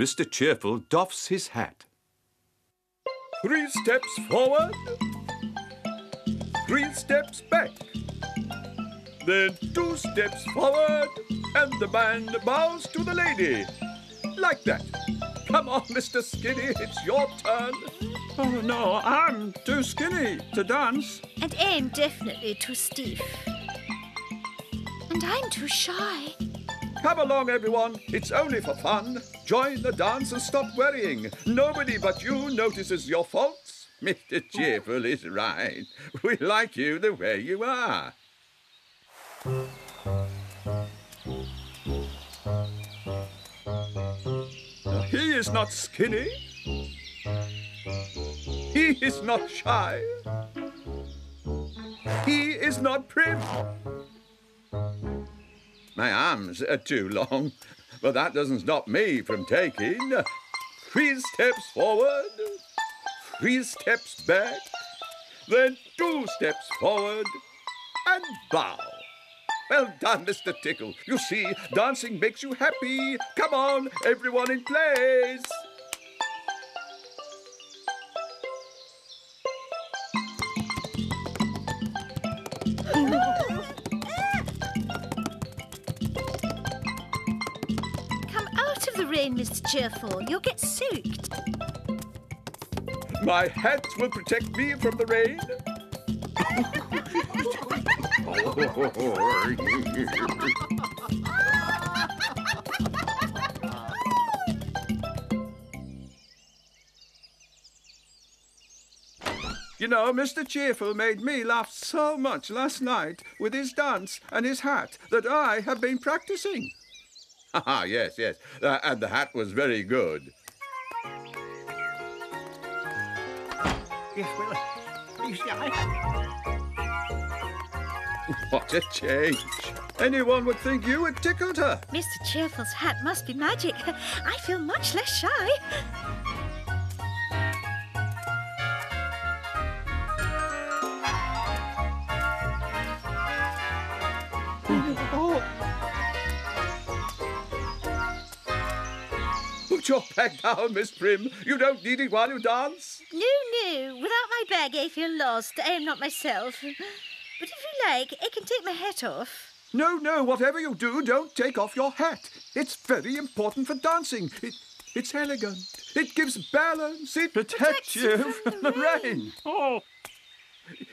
Mr. Cheerful doffs his hat. Three steps forward, three steps back, then two steps forward, and the man bows to the lady. Like that. Come on, Mr. Skinny, it's your turn. Oh, no, I'm too skinny to dance. And I'm definitely too stiff. And I'm too shy. Come along, everyone. It's only for fun. Join the dance and stop worrying. Nobody but you notices your faults. Mr. Cheerful is right. We like you the way you are. He is not skinny. He is not shy. He is not prim. My arms are too long, but that doesn't stop me from taking three steps forward, three steps back, then two steps forward, and bow. Well done, Mr. Tickle. You see, dancing makes you happy. Come on, everyone in place. Come out of the rain, Mr. Cheerful. You'll get soaked. My hat will protect me from the rain. You know, Mr. Cheerful made me laugh so much last night with his dance and his hat that I have been practicing. Ah, yes, yes. Uh, and the hat was very good. Yes, well, you see, I... What a change. Anyone would think you had tickled her. Mr. Cheerful's hat must be magic. I feel much less shy. Put your bag down, Miss Prim. You don't need it while you dance. No, no. Without my bag, I feel lost. I am not myself. But if you like, I can take my hat off. No, no, whatever you do, don't take off your hat. It's very important for dancing. It, it's elegant. It gives balance. It protects, Protects you you from, from the the rain. rain. Oh,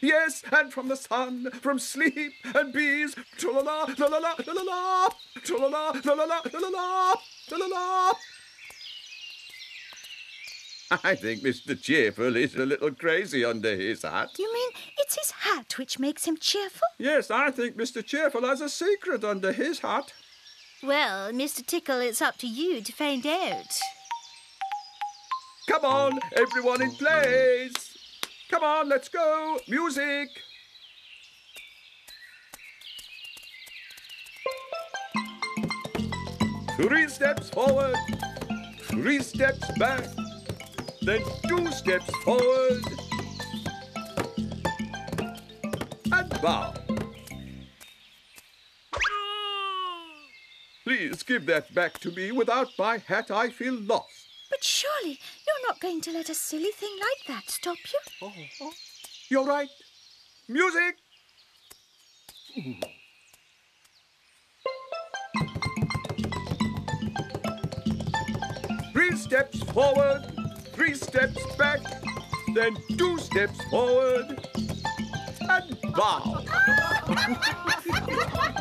Yes, and from the sun, from sleep and bees. Tra-la-la, la-la-la, la-la-la. Tra-la-la, la-la-la, la-la-la, la-la-la. I think Mr. Cheerful is a little crazy under his hat. You mean it's his hat which makes him cheerful? yes, I think Mr. Cheerful has a secret under his hat. Well, Mr. Tickle, it's up to you to find out. Come on, everyone in place. Come on, let's go. Music. Three steps forward, three steps back, then two steps forward, and bow. Please give that back to me. Without my hat, I feel lost. But surely you're not going to let a silly thing like that stop you? Oh, you're right. Music! Three steps forward, three steps back, then two steps forward, and bow.